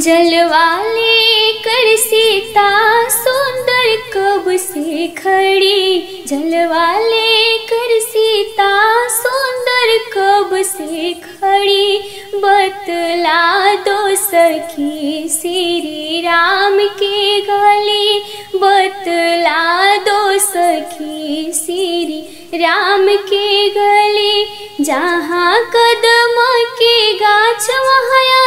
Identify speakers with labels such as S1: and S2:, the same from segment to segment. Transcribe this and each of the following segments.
S1: जलवाले कर सीता सुंदर कब से खड़ी। जलवाले कर सीता सुंदर कब से खड़ी। बतला दो सखी श्री राम के गली। बतला दो सखी श्री राम के गली। जहाँ कदम के गाछ वहाँ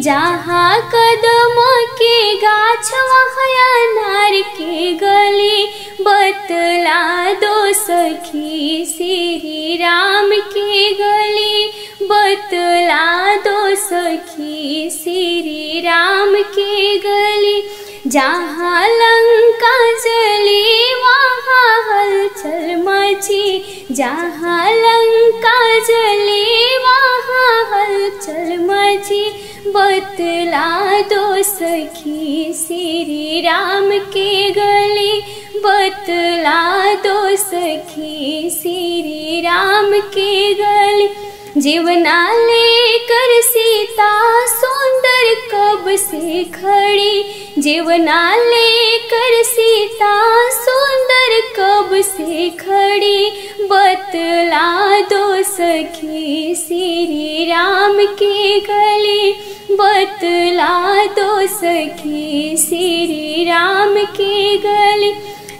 S1: जहाँ कदम के गाछ वहाँ अनार के गली बतला दो सखी श्री राम के गली बतला दो सखी श्री राम के गली। जहाँ लंका जली वहाँ हलचल मची। जहाँ लंका जली वहाँ हलचल मची बतला दो सखी श्री राम के गली। बतला दो सखी श्री राम के गली। जीवना लेकर सीता सुंदर कब से खड़ी। जीवना लेकर सीता सुंदर कब से खड़ी। बतला दो सखी श्री राम के गली। बतला दो सखी श्री राम के गली,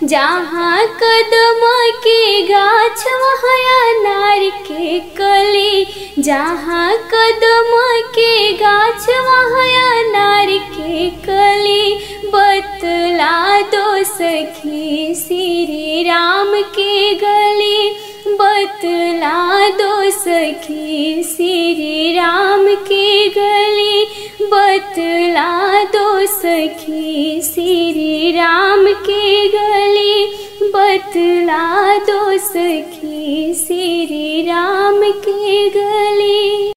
S1: जहाँ कदम के गाछ, वहाँ अनार के कली, जहाँ कदम के गाछ, वहाँ अनार के कली। बतला दो सखी श्री राम के गली, बतला दो सखी श्री राम के गली। बतला दो सखी श्री राम के गली। बतला दो सखी श्री राम के गली।